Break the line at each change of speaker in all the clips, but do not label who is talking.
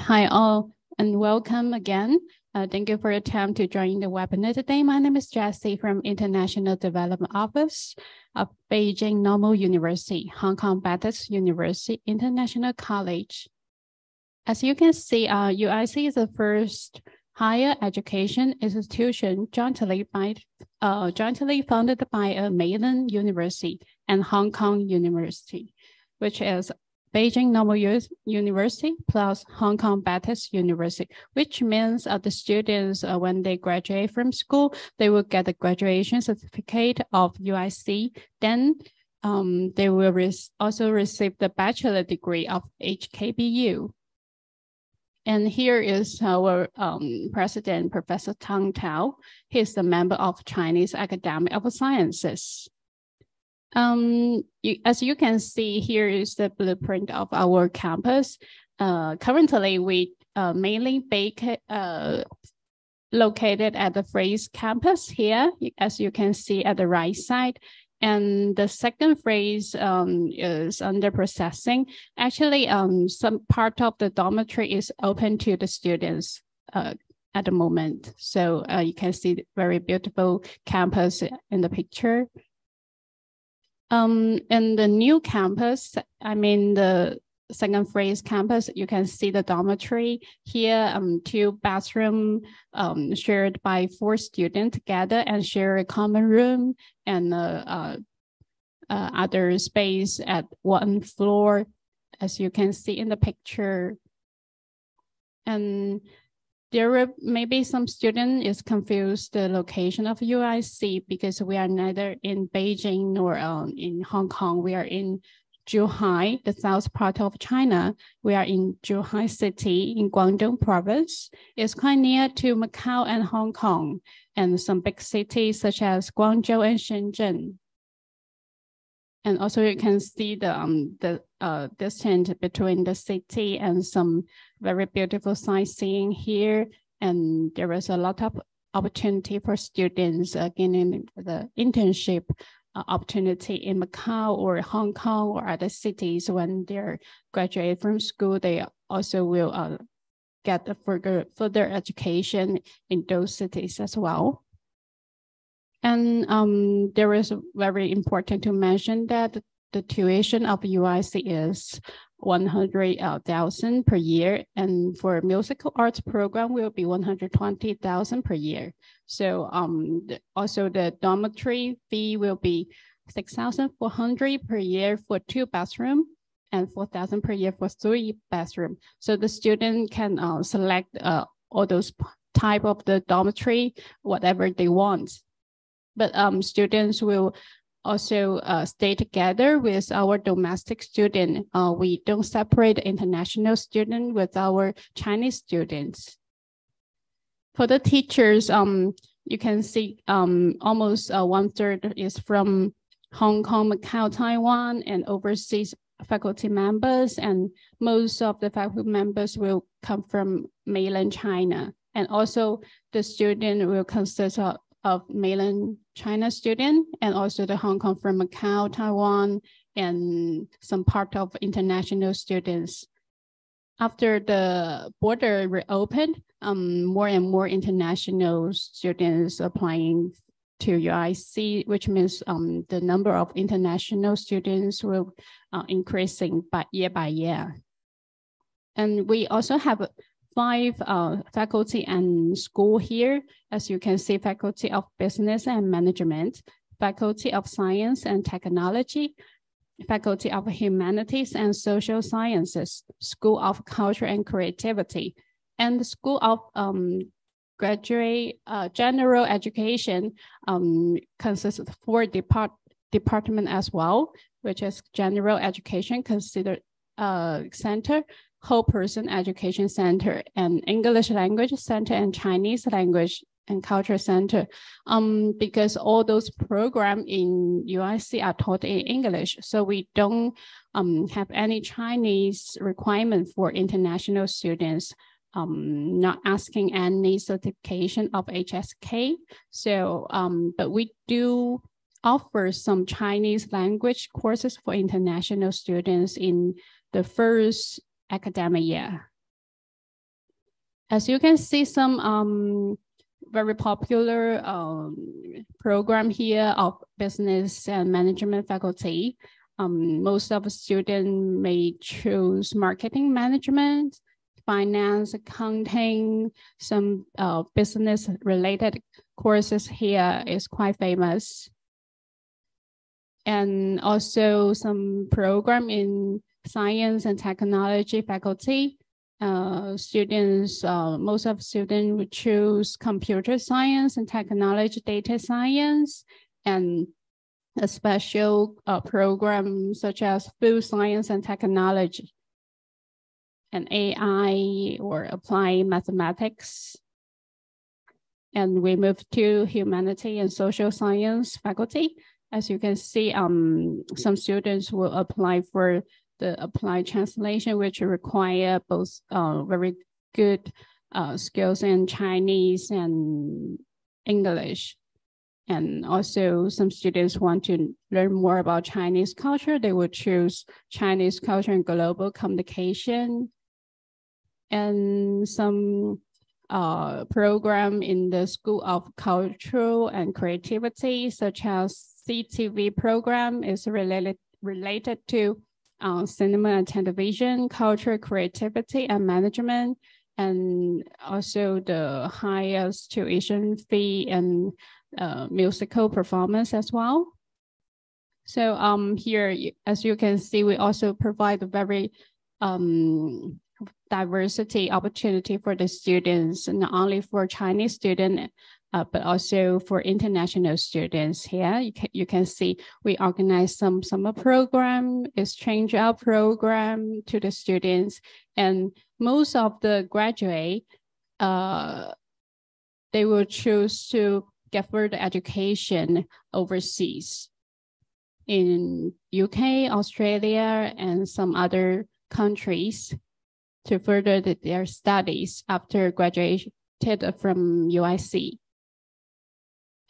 Hi all, and welcome again. Uh, thank you for your time to join the webinar today. My name is Jessie from International Development Office of Beijing Normal University, Hong Kong Baptist University International College. As you can see, uh, UIC is the first higher education institution jointly by uh, jointly founded by a mainland university and Hong Kong University, which is Beijing Normal University plus Hong Kong Baptist University, which means uh, the students, uh, when they graduate from school, they will get the graduation certificate of UIC. Then um, they will also receive the bachelor degree of HKBU. And here is our um, president, Professor Tang Tao. He's a member of Chinese Academy of Sciences. Um, you, as you can see, here is the blueprint of our campus. Uh, currently, we uh, mainly bake, uh, located at the Phrase campus here, as you can see at the right side. And the second phase um, is under processing. Actually, um, some part of the dormitory is open to the students uh, at the moment. So uh, you can see very beautiful campus in the picture. Um, in the new campus, I mean the second phase campus, you can see the dormitory here, um, two bathroom um, shared by four students together and share a common room and uh, uh, uh, other space at one floor, as you can see in the picture. And there will maybe some student is confused the location of UIC because we are neither in Beijing nor um, in Hong Kong. We are in Zhuhai, the south part of China. We are in Zhuhai City in Guangdong province. It's quite near to Macau and Hong Kong and some big cities such as Guangzhou and Shenzhen. And also you can see the um, the uh, distance between the city and some very beautiful sightseeing here. And there is a lot of opportunity for students uh, getting the internship uh, opportunity in Macau or Hong Kong or other cities when they're graduate from school. They also will uh, get a further further education in those cities as well. And um, there is very important to mention that the tuition of UIC is 100,000 per year. And for musical arts program will be 120,000 per year. So um, also the dormitory fee will be 6,400 per year for two bathroom and 4,000 per year for three bathroom. So the student can uh, select uh, all those type of the dormitory, whatever they want but um, students will also uh, stay together with our domestic student. Uh, we don't separate international student with our Chinese students. For the teachers, um, you can see um, almost uh, one third is from Hong Kong, Macau, Taiwan, and overseas faculty members, and most of the faculty members will come from mainland China. And also the student will consist of of mainland China student and also the Hong Kong from Macau, Taiwan, and some part of international students. After the border reopened, um, more and more international students applying to UIC, which means um, the number of international students will uh, increasing by year by year. And we also have five uh, faculty and school here. As you can see, Faculty of Business and Management, Faculty of Science and Technology, Faculty of Humanities and Social Sciences, School of Culture and Creativity, and the School of um, Graduate uh, General Education um, consists of four depart department as well, which is General Education Considered uh, Center, whole person education center and English language center and Chinese language and culture center um, because all those programs in UIC are taught in English. So we don't um, have any Chinese requirement for international students, um, not asking any certification of HSK. So, um, but we do offer some Chinese language courses for international students in the first academic year. as you can see, some um, very popular um, program here of business and management faculty. Um, most of the students may choose marketing management, finance, accounting, some uh, business related courses here is quite famous. And also some program in science and technology faculty. Uh, students, uh, most of students would choose computer science and technology, data science, and a special uh, program such as food science and technology and AI or applied mathematics. And we move to humanity and social science faculty. As you can see, um, some students will apply for the applied translation, which require both uh, very good uh, skills in Chinese and English. And also some students want to learn more about Chinese culture. They will choose Chinese culture and global communication and some uh, program in the School of Cultural and Creativity, such as CTV program is related, related to uh, cinema and television, culture, creativity, and management, and also the highest tuition fee and uh, musical performance as well. So um, here, as you can see, we also provide a very um, diversity opportunity for the students, not only for Chinese students, uh, but also for international students here. You can, you can see we organize some summer program, exchange our program to the students, and most of the graduate, uh, they will choose to get further education overseas in UK, Australia, and some other countries to further the, their studies after graduated from UIC.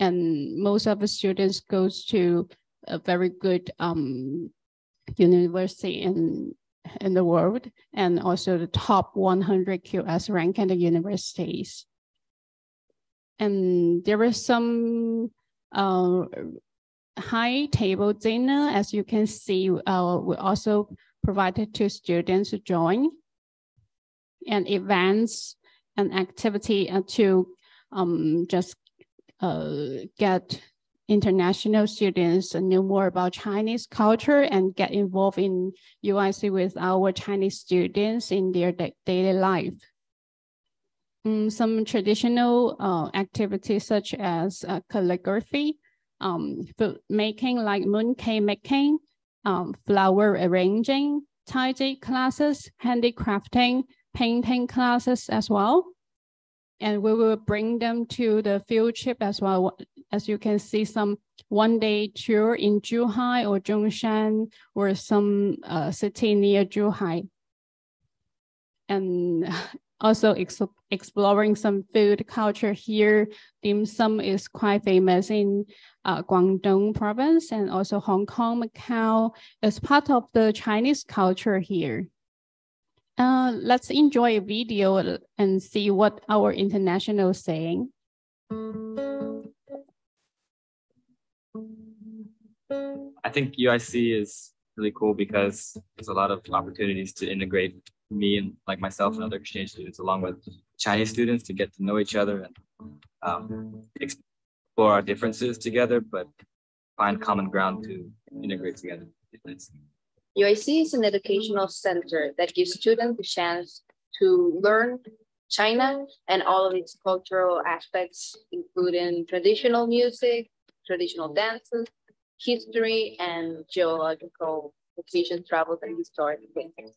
And most of the students goes to a very good um, university in in the world and also the top 100 QS rank in the universities. And there is some uh, high table dinner, as you can see, uh, we also provided to students to join and events and activity uh, to um, just get international students to know more about Chinese culture and get involved in UIC with our Chinese students in their daily life. Um, some traditional uh, activities such as uh, calligraphy, um, food making like mooncake making, um, flower arranging, taiji classes, handicrafting, painting classes as well. And we will bring them to the field trip as well. As you can see, some one day tour in Zhuhai or Zhongshan or some uh, city near Zhuhai. And also ex exploring some food culture here. Dim sum is quite famous in uh, Guangdong province and also Hong Kong, Macau is part of the Chinese culture here. Uh, let's enjoy a video and see what our international is saying.
I think UIC is really cool because there's a lot of opportunities to integrate me and like myself and other exchange students along with Chinese students to get to know each other and um, explore our differences together, but find common ground to integrate together.
UIC is an educational center that gives students the chance to learn China and all of its cultural aspects, including traditional music, traditional dances, history, and geological location travels and historic things.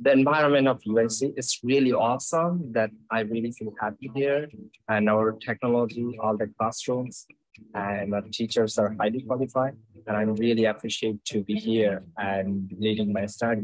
The environment of UIC is really awesome that I really feel happy here and our technology, all the classrooms and our teachers are highly qualified and I really appreciate to be here and leading my study.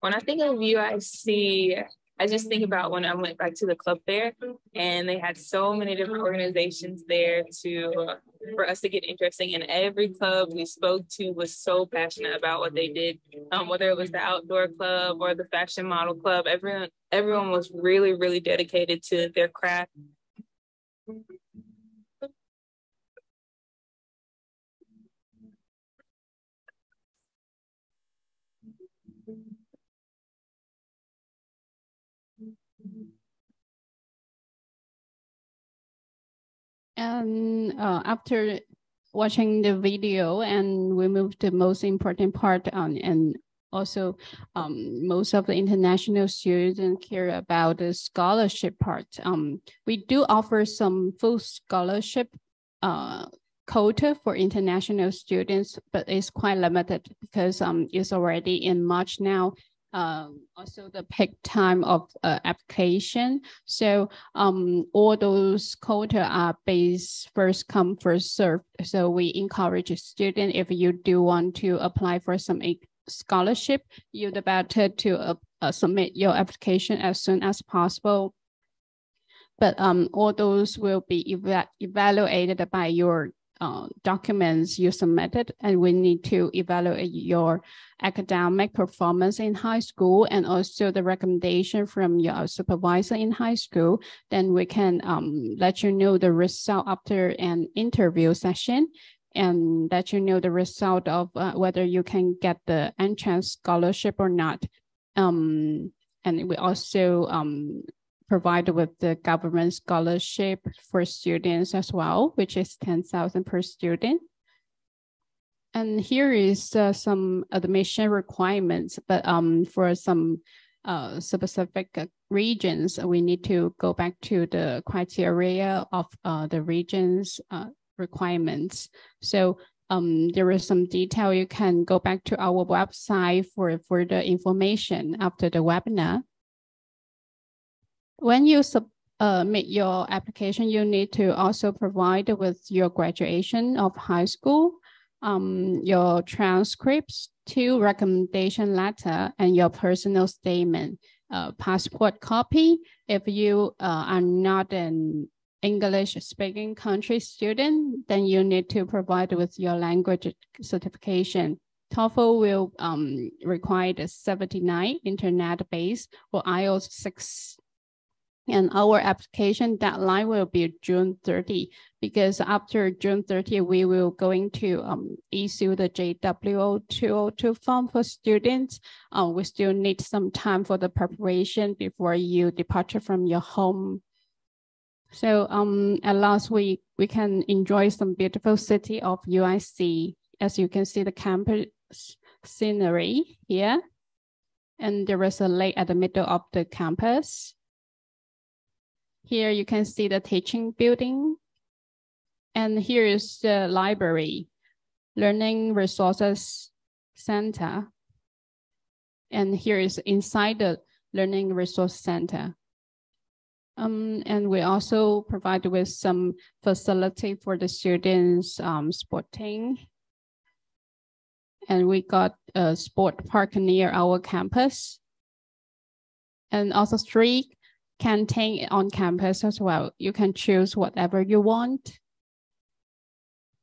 When I think of UIC, I just think about when I went back to the club fair and they had so many different organizations there to for us to get interesting. And every club we spoke to was so passionate about what they did, um, whether it was the outdoor club or the fashion model club. Everyone everyone was really, really dedicated to their craft.
And uh, after watching the video and we move to the most important part on and also um, most of the international students care about the scholarship part. Um, we do offer some full scholarship uh, quota for international students, but it's quite limited because um, it's already in March now um, also the peak time of uh, application. So um, all those quota are based first come first served. So we encourage a student if you do want to apply for some scholarship, you the better to uh, uh, submit your application as soon as possible. But um, all those will be eva evaluated by your uh, documents you submitted, and we need to evaluate your academic performance in high school and also the recommendation from your supervisor in high school. Then we can um, let you know the result after an interview session and let you know the result of uh, whether you can get the entrance scholarship or not. Um, and we also um, provided with the government scholarship for students as well, which is 10,000 per student. And here is uh, some admission requirements, but um, for some uh, specific uh, regions, we need to go back to the criteria of uh, the region's uh, requirements. So um, there is some detail. You can go back to our website for further information after the webinar. When you submit uh, your application, you need to also provide with your graduation of high school, um, your transcripts, two recommendation letter, and your personal statement, uh, passport copy. If you uh, are not an English speaking country student, then you need to provide with your language certification. TOEFL will um, require the 79 internet base or IELTS 6 and our application deadline will be June 30 because after June 30, we will going to um, issue the JWO 202 form for students. Uh, we still need some time for the preparation before you departure from your home. So um, at last week, we can enjoy some beautiful city of UIC. As you can see the campus scenery here. And there is a lake at the middle of the campus. Here you can see the teaching building. And here is the library, Learning Resources Center. And here is inside the Learning Resource Center. Um, and we also provide with some facility for the students um, sporting. And we got a sport park near our campus. And also street canteen on campus as well. You can choose whatever you want.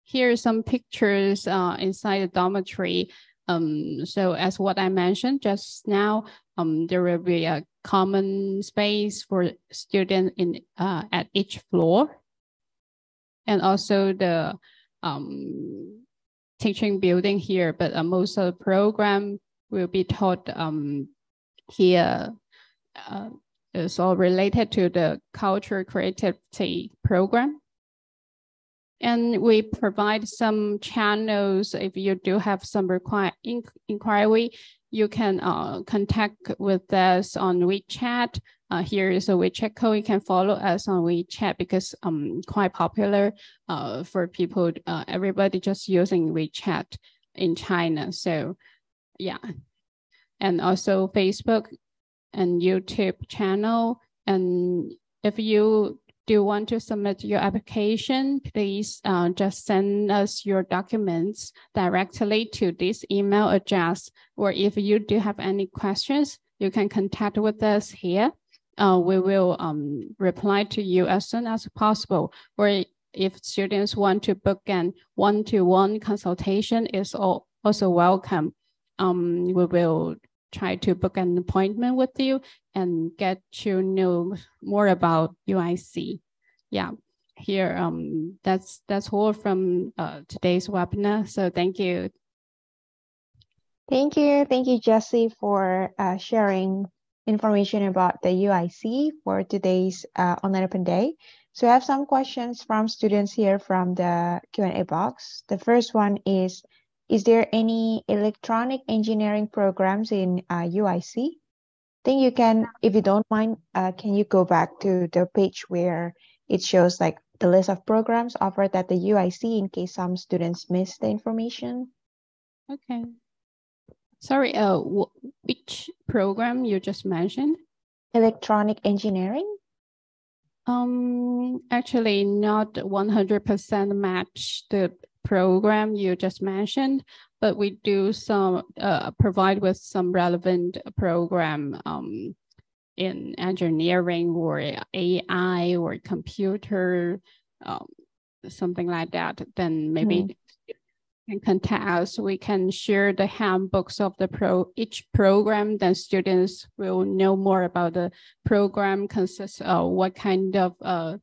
Here are some pictures uh, inside the dormitory. Um, so as what I mentioned just now, um, there will be a common space for students in uh, at each floor. And also the um, teaching building here, but uh, most of the program will be taught um, here uh, is all related to the culture creativity program. And we provide some channels. If you do have some require in, inquiry, you can uh, contact with us on WeChat. Uh, here is a WeChat code. You can follow us on WeChat because um quite popular uh, for people. Uh, everybody just using WeChat in China. So yeah, and also Facebook and YouTube channel. And if you do want to submit your application, please uh, just send us your documents directly to this email address. Or if you do have any questions, you can contact with us here. uh, we will um, reply to you as soon as possible. Or if students want to book an one-to-one consultation is also welcome. Um, we will try to book an appointment with you and get to know more about UIC. Yeah, here um, that's that's all from uh, today's webinar. So thank you.
Thank you, thank you, Jessie, for uh, sharing information about the UIC for today's uh, online open day. So I have some questions from students here from the Q&A box. The first one is, is there any electronic engineering programs in uh, UIC? I think you can, if you don't mind, uh, can you go back to the page where it shows like the list of programs offered at the UIC in case some students miss the information?
Okay. Sorry, uh, which program you just mentioned?
Electronic engineering?
Um, actually not 100% match the program you just mentioned, but we do some, uh, provide with some relevant program um, in engineering or AI or computer, um, something like that, then maybe mm can contact us. We can share the handbooks of the pro each program. Then students will know more about the program consists of what kind of uh,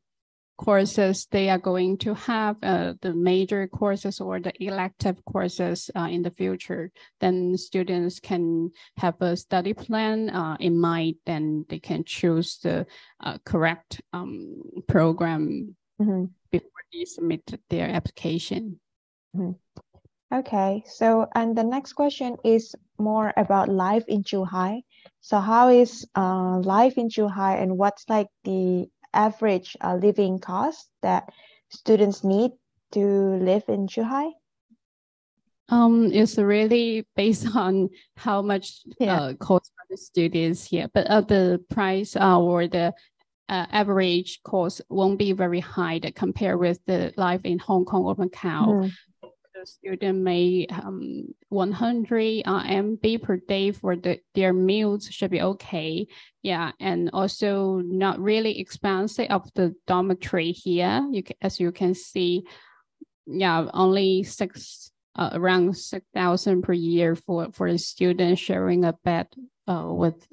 courses they are going to have, uh, the major courses or the elective courses uh, in the future. Then students can have a study plan uh, in mind. Then they can choose the uh, correct um, program mm -hmm. before they submit their application.
Mm -hmm. Okay, so and the next question is more about life in Zhuhai. So how is uh, life in Zhuhai and what's like the average uh, living cost that students need to live in Zhuhai?
Um, it's really based on how much yeah. uh, cost for the students here, but uh, the price uh, or the uh, average cost won't be very high to compare with the life in Hong Kong or Macau. Mm student may um, 100 uh, MB per day for the, their meals should be okay. Yeah, and also not really expensive of the dormitory here. You can, as you can see, yeah, only six uh, around six thousand per year for for a student sharing a bed uh, with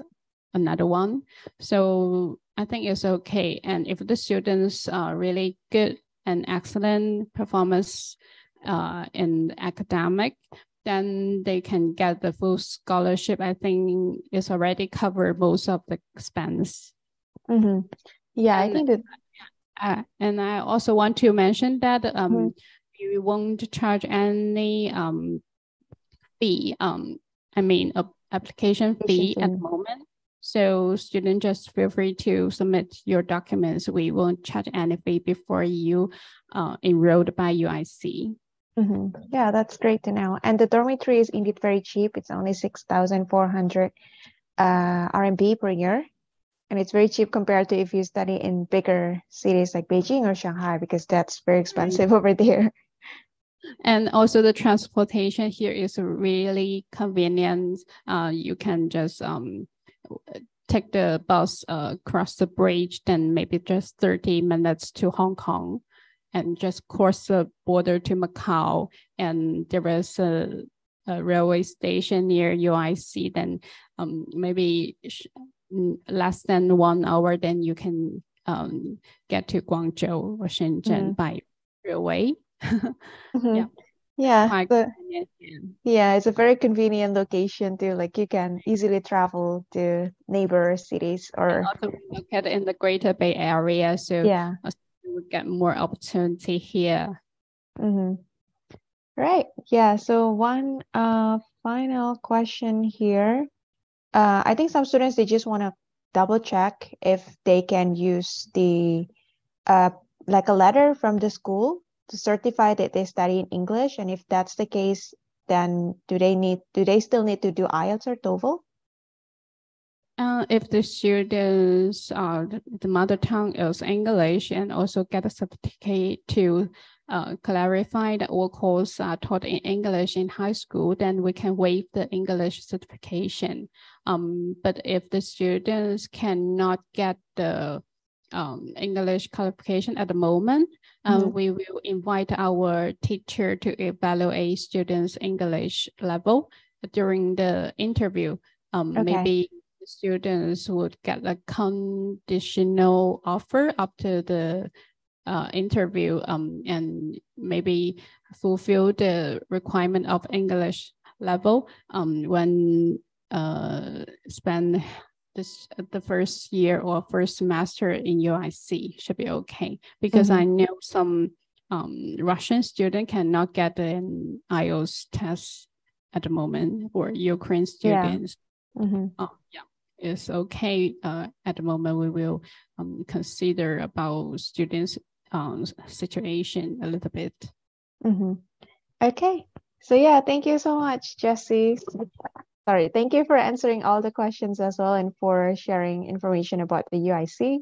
another one. So I think it's okay. And if the students are really good and excellent performance uh, in academic, then they can get the full scholarship. I think it's already covered most of the expense.
Mm-hmm. Yeah, and, I think that.
Uh, and I also want to mention that um, mm-hmm. we won't charge any um, fee. Um, I mean, a application fee at the moment. So students just feel free to submit your documents. We won't charge any fee before you uh, enrolled by UIC.
Mm-hmm. Yeah, that's great to know. And the dormitory is indeed very cheap. It's only 6,400 uh, RMB per year. And it's very cheap compared to if you study in bigger cities like Beijing or Shanghai, because that's very expensive over there.
And also the transportation here is really convenient. Uh, you can just um, take the bus uh, across the bridge, then maybe just 30 minutes to Hong Kong and just cross the border to Macau. And there is a, a railway station near UIC. Then um, maybe less than one hour, then you can um, get to Guangzhou or Shenzhen mm. by railway.
mm-hmm. Yeah. Yeah, the, yeah, it's a very convenient location too. Like you can easily travel to neighbor cities or
and also located in the Greater Bay Area. So
yeah,
would get more opportunity here.
Mm-hmm. Right. Yeah. So one uh final question here. Uh, I think some students they just want to double check if they can use the uh like a letter from the school to certify that they study in English, and if that's the case, then do they need do they still need to do IELTS or TOEFL?
Uh, if the students uh, the mother tongue is English and also get a certificate to uh, clarify that all courses are taught in English in high school, then we can waive the English certification. Um, but if the students cannot get the um, English qualification at the moment, um,
Mhm.
we will invite our teacher to evaluate students' English level during the interview. Um,
Okay.
Maybe students would get a conditional offer after the uh, interview um, and maybe fulfill the requirement of English level um, when uh, spend this the first year or first semester in UIC should be okay. Because I know some um, Russian student cannot get an IELTS test at the moment or Ukraine
Yeah.
students.
Mhm.
oh yeah it's okay uh, at the moment we will um, consider about students um, situation a little bit
Mhm. Okay. So yeah, thank you so much, Jessie. Sorry, thank you for answering all the questions as well and for sharing information about the UIC.